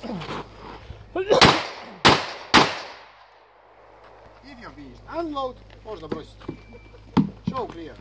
If you're finished, unload, можно бросить. Show clear.